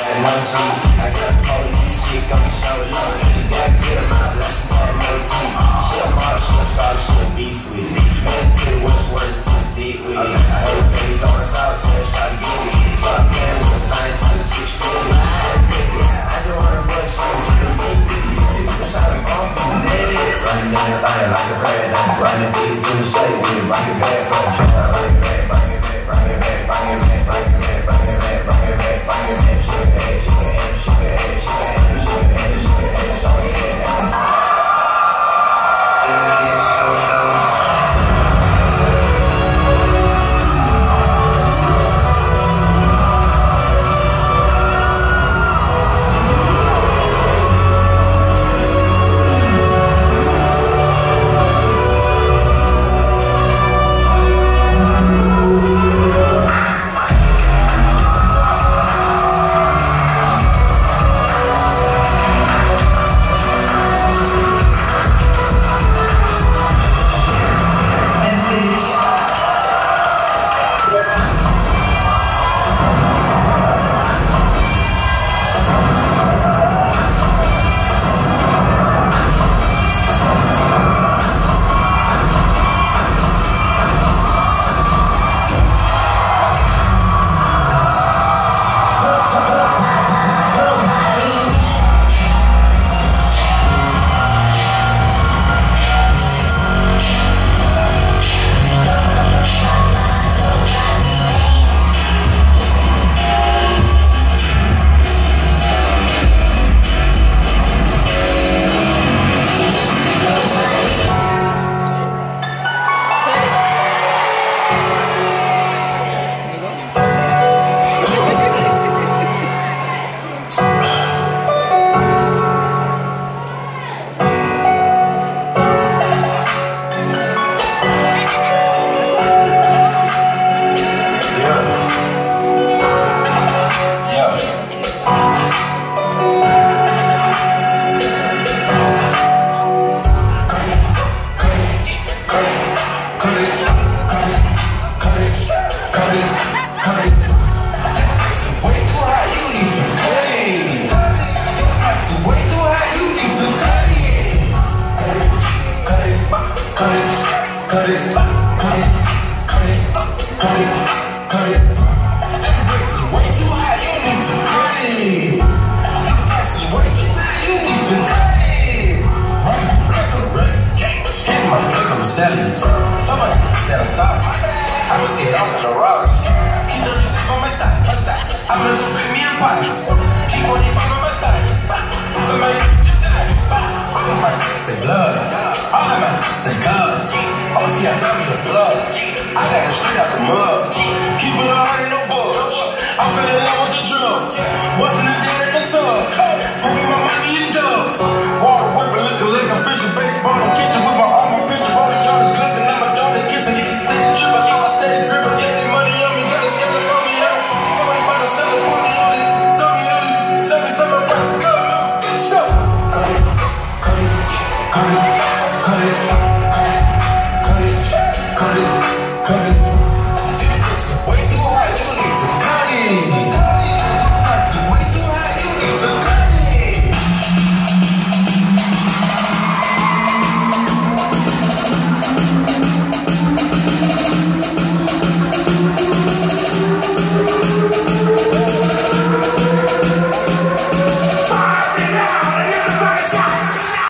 got no cheek. I got a police chick on the shoulder. She got good amount, like she got no. She a model, she a scholar, she a beast it. Man, said what's worse, she's dick with it. I heard baby out, shot to get it. Stop playing with the sign, tell shit split it. I just wanna you, you a bump on the head. Running down the thing like a bread, running in the shade bring it back from the trap, it back, bring it back. Bring it back, bring it back, bring it blood, all of them say God. Mama, see, I got me a plug. I got the street out the mud. Keep it all in the bush. I'm in love with the drugs. Wasn't a dad in the tub. Put me my money in dubs. Water whipping, looking like I'm fishing. Baseball I'm kitchen with my arm, my picture. All the yard is glistening. And my daughter kissing it. They trip, I saw my steady grip. I get the money on me. Got a skeleton on me. Somebody about to sell a pony on it. Tell me on. Tell me something about to go. Come, come, come.